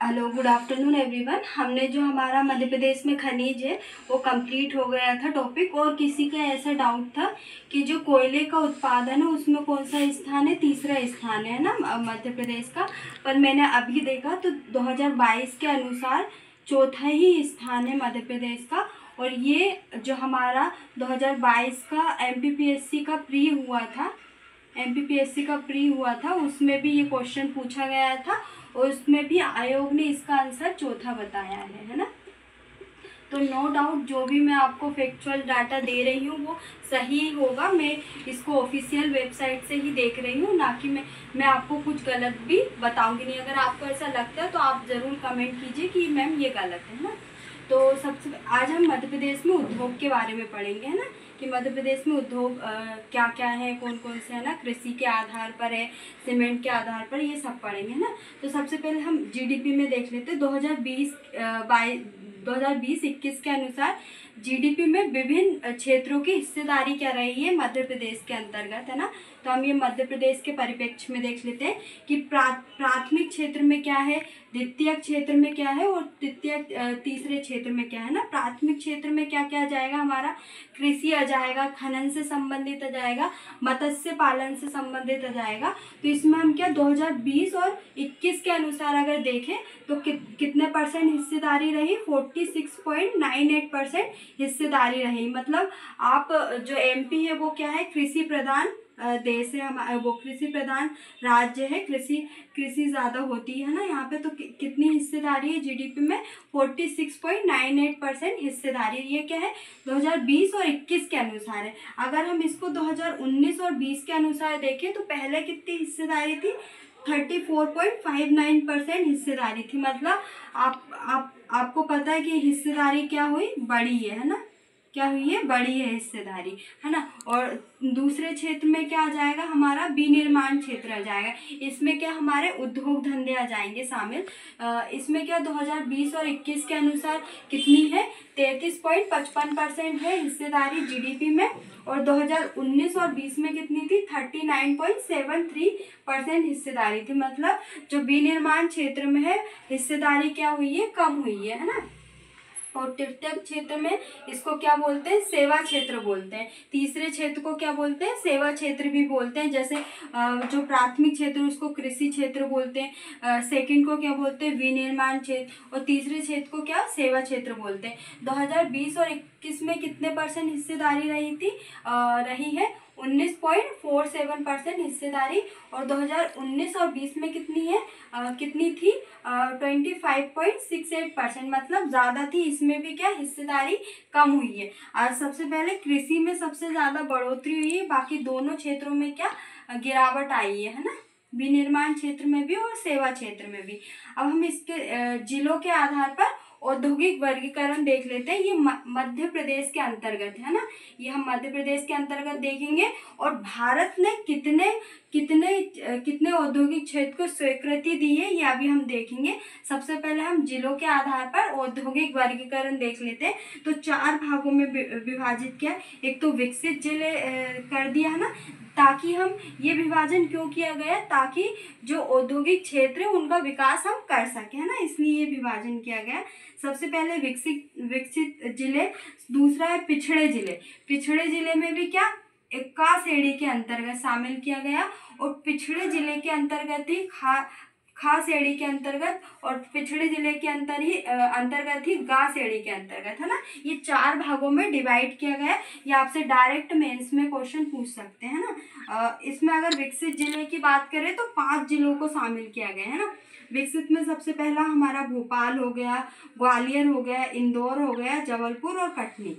Hello good afternoon everyone हमने जो हमारा मध्य प्रदेश में खनिज है, वो कंप्लीट हो गया था टॉपिक और किसी का ऐसा डाउट था कि जो कोयले का उत्पादन है, उसमें कौन सा स्थान है? तीसरा स्थान है ना मध्य प्रदेश का। पर मैंने अभी देखा तो 2022 के अनुसार चौथा ही स्थान है मध्य प्रदेश का। और ये जो हमारा 2022 का एमपीपीएससी का प्री हुआ था एमपीपीएससी का प्री हुआ था, उसमें भी ये क्वेश्चन पूछा गया था। और उसमें भी आयोग ने इसका आंसर चौथा बताया है है ना? तो नो डाउट जो भी मैं आपको फैक्चुअल डाटा दे रही हूँ, वो सही होगा। मैं इसको ऑफिशियल वेबसाइट से ही देख रही हूँ, ना कि मैं मैं आपको कुछ गलत भी बताऊँगी नहीं। अगर आपको ऐसा लगता है तो आप ज़रूर कमेंट कीजिए कि मैम ये गलत है ना? तो सबसे, आज हम मध्य प्रदेश में उद्योग के बारे में पढ़ेंगे, है ना? कि मध्य प्रदेश में उद्योग क्या क्या है कौन कौन से, है ना? कृषि के आधार पर है, सीमेंट के आधार पर ये सब पढ़ेंगे, है ना? तो सबसे पहले हम जीडीपी में देख लेते हैं। 2020 बाईस 2020-21 के अनुसार जीडीपी में विभिन्न क्षेत्रों की हिस्सेदारी क्या रही है? मध्य प्रदेश के अंतर्गत, है ना? तो हम ये मध्य प्रदेश के परिप्रेक्ष्य में देख लेते हैं कि प्रा, प्राथमिक क्षेत्र में क्या है द्वितीय क्षेत्र में क्या है और तृतीय तीसरे क्षेत्र में क्या है ना? प्राथमिक क्षेत्र में क्या क्या जाएगा हमारा? कृषि आ जाएगा खनन से संबंधित आ जाएगा मत्स्य पालन से संबंधित आ जाएगा। तो इसमें हम क्या 2020 और 21 के अनुसार अगर देखें तो कि, कितने परसेंट हिस्सेदारी रही? 46.98 परसेंट हिस्सेदारी रही। मतलब आप जो एमपी है वो क्या है? कृषि प्रधान देश है हमारा वो कृषि प्रधान राज्य है कृषि कृषि ज़्यादा होती है ना यहाँ पे तो कि, कितनी हिस्सेदारी है जीडीपी में? Forty six point nine eight percent हिस्सेदारी ये क्या है? 2020 और 21 के अनुसार है। अगर हम इसको 2019 और 20 के अनुसार देखें तो पहले कितनी हिस्सेदारी थी? Thirty four point five nine percent हिस्सेदारी थी। मतलब आप आप आपको पता है कि हिस्सेदारी क्या हुई? बड़ी है ना? क्या हुई है? बड़ी है हिस्सेदारी, है ना? और दूसरे क्षेत्र में क्या आ जाएगा? हमारा विनिर्माण क्षेत्र आ जाएगा। इसमें क्या हमारे उद्योग धंधे आ जाएँगे शामिल? इसमें क्या 2020 और 21 के अनुसार कितनी है? तैतीस पॉइंट पचपन परसेंट है हिस्सेदारी जीडीपी में। और 2019 और 20 में कितनी थी? 39.73 परसेंट हिस्सेदारी थी। मतलब जो विनिर्माण क्षेत्र में है, हिस्सेदारी क्या हुई है? कम हुई है है ना? और तृतीय क्षेत्र में इसको क्या बोलते हैं? सेवा क्षेत्र बोलते हैं। तीसरे क्षेत्र को क्या बोलते हैं? सेवा क्षेत्र भी बोलते हैं। जैसे जो प्राथमिक क्षेत्र उसको कृषि क्षेत्र बोलते हैं। सेकंड को क्या बोलते हैं? विनिर्माण क्षेत्र। और तीसरे क्षेत्र को क्या? सेवा क्षेत्र बोलते हैं। 2020 और 21 में कितने परसेंट हिस्सेदारी रही थी? रही है? उन्नीस पॉइंट फोर सेवन परसेंट हिस्सेदारी और 2019 और 20 में कितनी है? आ, कितनी थी? Twenty five point six eight percent मतलब ज़्यादा थी। इसमें भी क्या हिस्सेदारी कम हुई है। और सबसे पहले कृषि में सबसे ज़्यादा बढ़ोतरी हुई है। बाकी दोनों क्षेत्रों में क्या गिरावट आई है है ना? विनिर्माण क्षेत्र में भी और सेवा क्षेत्र में भी। अब हम इसके जिलों के आधार पर औद्योगिक वर्गीकरण देख लेते हैं। ये मध्य प्रदेश के अंतर्गत है ना? ये हम मध्य प्रदेश के अंतर्गत देखेंगे। और भारत ने कितने कितने कितने औद्योगिक क्षेत्र को स्वीकृति दी है, ये अभी हम देखेंगे। सबसे पहले हम जिलों के आधार पर औद्योगिक वर्गीकरण देख लेते हैं। तो चार भागों में विभाजित किया। एक तो विकसित ज़िले कर दिया, है ना? ताकि हम ये विभाजन क्यों किया गया? ताकि जो औद्योगिक क्षेत्र है, उनका विकास हम कर सकें, है ना? इसलिए ये विभाजन किया गया। सबसे पहले विकसित विकसित ज़िले, दूसरा है पिछड़े ज़िले। पिछड़े ज़िले में भी क्या? इक्का श्रेणी के अंतर्गत शामिल किया गया और पिछड़े ज़िले के अंतर्गत ही खा खास एड़ी के अंतर्गत और पिछड़े ज़िले के अंतर ही अंतर्गत ही गास एड़ी के अंतर्गत, है ना? ये चार भागों में डिवाइड किया गया है। ये आपसे डायरेक्ट मेंस में क्वेश्चन पूछ सकते हैं ना? इसमें अगर विकसित ज़िले की बात करें तो पाँच जिलों को शामिल किया गया है ना? विकसित में सबसे पहला हमारा भोपाल हो गया, ग्वालियर हो गया, इंदौर हो गया, जबलपुर और कटनी।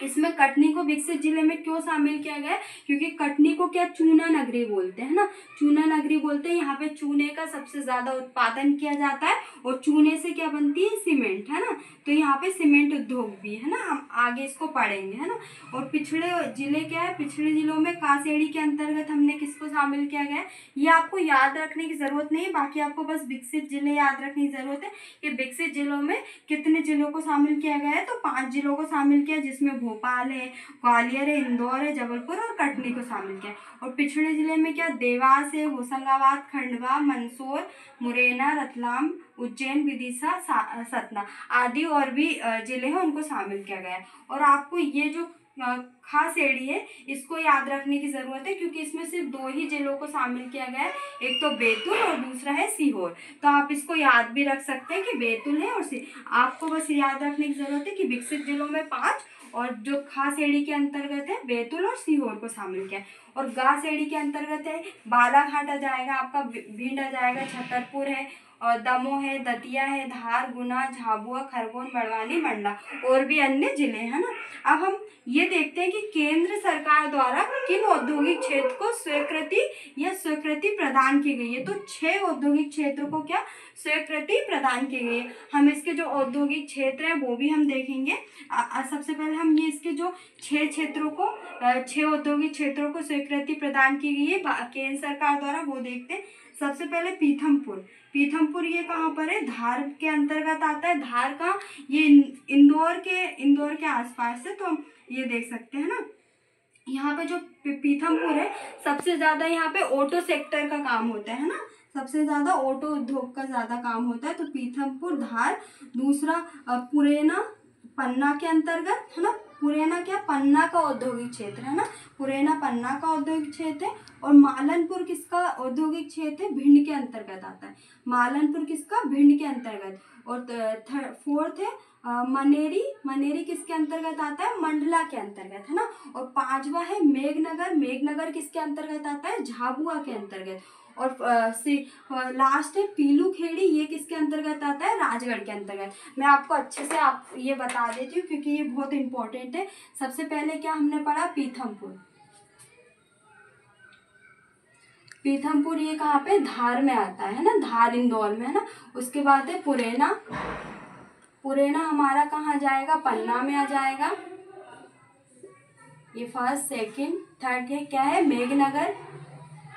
इसमें कटनी को विकसित ज़िले में क्यों शामिल किया गया क्योंकि कटनी को क्या चूना नगरी बोलते हैं ना? चूना नगरी बोलते हैं, यहाँ पे चूने का सबसे ज़्यादा उत्पादन किया जाता है और चूने से क्या बनती है? सीमेंट, है ना? तो यहाँ पे सीमेंट उद्योग भी है ना? हम आगे इसको पढ़ेंगे, है ना? और पिछड़े ज़िले क्या है? पिछड़े जिलों में कासेड़ी के अंतर्गत हमने किसको शामिल किया गया है? ये आपको याद रखने की ज़रूरत नहीं, बाकी आपको बस विकसित ज़िले याद रखने की ज़रूरत है कि विकसित जिलों में कितने जिलों को शामिल किया गया है? तो पाँच जिलों को शामिल किया, जिसमें भोपाल है, ग्वालियर है, इंदौर है, जबलपुर और कटनी को शामिल किया और पिछड़े ज़िले में क्या देवास है, होशंगाबाद, खंडवा, मंदसौर, मुरैना, रतलाम, उज्जैन, विदिशा सतना आदि और भी ज़िले हैं, उनको शामिल किया गया है। और आपको ये जो खास एड़ी है, इसको याद रखने की ज़रूरत है, क्योंकि इसमें सिर्फ़ दो ही जिलों को शामिल किया गया है। एक तो बैतूल और दूसरा है सीहोर। तो आप इसको याद भी रख सकते हैं कि बैतूल है और आपको बस याद रखने की ज़रूरत है कि विकसित जिलों में पाँच और जो खास एड़ी के अंतर्गत है, बैतूल और सीहोर को शामिल किया। और गा श्रेणी के अंतर्गत है, बालाघाट आ जाएगा, आपका भिंड आ जाएगा, छतरपुर है और दमोह है, दतिया है, धार, गुना, झाबुआ, खरगोन, बड़वानी, मंडला और भी अन्य ज़िले हैं ना? अब हम ये देखते हैं कि केंद्र सरकार द्वारा किन औद्योगिक क्षेत्र को स्वीकृति या स्वीकृति प्रदान की गई है? तो छह औद्योगिक क्षेत्र को क्या स्वीकृति प्रदान की गई है? हम इसके जो औद्योगिक क्षेत्र है, वो भी हम देखेंगे। सबसे पहले हम ये इसके जो छह क्षेत्रों को छह औद्योगिक क्षेत्रों को स्वीकृति प्रदान की गई है केंद्र सरकार द्वारा वो देखते हैं। सबसे पहले पीथमपुर। पीथमपुर ये कहाँ पर है? धार के अंतर्गत आता है। धार का ये इंदौर के इंदौर के आसपास है तो ये देख सकते हैं ना। यहाँ पे जो पीथमपुर है, सबसे ज़्यादा यहाँ पे ऑटो सेक्टर का काम होता है ना? सबसे ज़्यादा ऑटो उद्योग का ज़्यादा काम होता है तो पीथमपुर, धार, दूसरा पुरेना पन्ना के अंतर्गत, है ना? पुरेना क्या? पन्ना का औद्योगिक क्षेत्र, है ना? पुरेना पन्ना का औद्योगिक क्षेत्र है और मालनपुर किसका औद्योगिक क्षेत्र है? भिंड के अंतर्गत आता है। मालनपुर किसका? भिंड के अंतर्गत। और फोर्थ है मनेरी मनेरी किसके अंतर्गत आता है? मंडला के अंतर्गत, है ना? और पांचवा है मेघनगर। मेघनगर किसके अंतर्गत आता है? झाबुआ के अंतर्गत। और लास्ट है पीलू खेड़ी ये किसके अंतर्गत आता है? राजगढ़ के अंतर्गत। मैं आपको अच्छे से आप ये बता देती हूँ, क्योंकि ये बहुत इंपॉर्टेंट है। सबसे पहले क्या हमने पढ़ा? पीथमपुर। पीथमपुर ये कहाँ पे? धार में आता है ना? धार इंदौर में, है ना? उसके बाद है पुरेना। पुरेना हमारा कहाँ जाएगा? पन्ना में आ जाएगा। ये फ़र्स्ट सेकंड थर्ड है। क्या है? मेघनगर।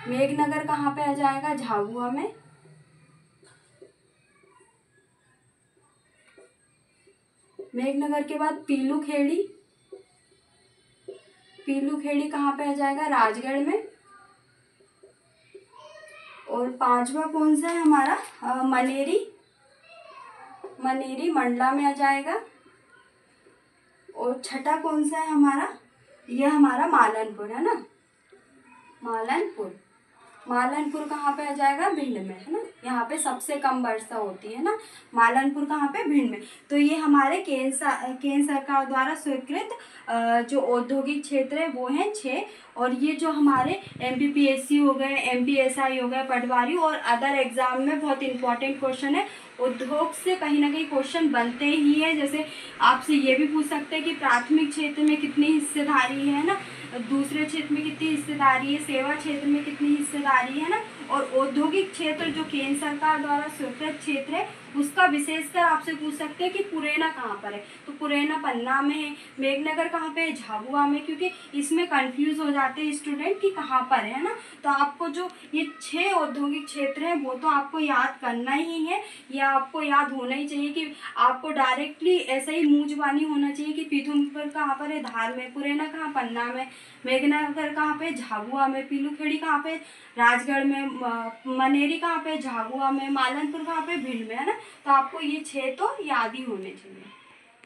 मेघनगर कहाँ पे आ जाएगा? झाबुआ में। मेघनगर के बाद पीलू खेड़ी। पीलू खेड़ी कहाँ पे आ जाएगा? राजगढ़ में। और पांचवा कौन सा है हमारा? आ, मनेरी। मनेरी मंडला में आ जाएगा। और छठा कौन सा है हमारा? यह हमारा मालनपुर, है ना? मालनपुर। मालनपुर कहाँ पे आ जाएगा? भिंड में, है ना? यहाँ पे सबसे कम वर्षा होती है ना? मालनपुर कहाँ पे? भिंड में। तो ये हमारे केंद्र केंद्र सरकार द्वारा स्वीकृत जो औद्योगिक क्षेत्र है, वो हैं छः और ये जो हमारे एम हो गए एम हो गए, पटवारी और अदर एग्ज़ाम में बहुत इंपॉर्टेंट क्वेश्चन है। उद्योग से कहीं ना कहीं क्वेश्चन बनते ही है। जैसे आपसे ये भी पूछ सकते हैं कि प्राथमिक क्षेत्र में कितनी हिस्सेदारी है ना? दूसरे क्षेत्र में कितनी हिस्सेदारी है? सेवा क्षेत्र में कितनी हिस्सेदारी है ना? और औद्योगिक क्षेत्र जो केंद्र सरकार द्वारा स्वीकृत क्षेत्र है उसका विशेषकर आपसे पूछ सकते हैं कि पुरैना कहाँ पर है? तो पुरैना पन्ना में है, मेघनगर कहाँ पे है? झाबुआ में, क्योंकि इसमें कंफ्यूज हो जाते हैं स्टूडेंट कि कहाँ पर है ना? तो आपको जो ये छह औद्योगिक क्षेत्र हैं, वो तो आपको याद करना ही है। या आपको याद होना ही चाहिए कि आपको डायरेक्टली ऐसा ही मुँह जुबानी होना चाहिए कि पीथुमपुर कहाँ पर है, धार में, पुरैना कहाँ, पन्ना में, मेघनगर कहाँ पे झाबुआ में, पीलूखेड़ी कहाँ पे राजगढ़ में मनेरी कहाँ पे झाबुआ में, मालनपुर कहाँ पे भिंड में, है ना? तो आपको ये छः तो याद ही होने चाहिए।